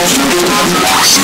Thank you.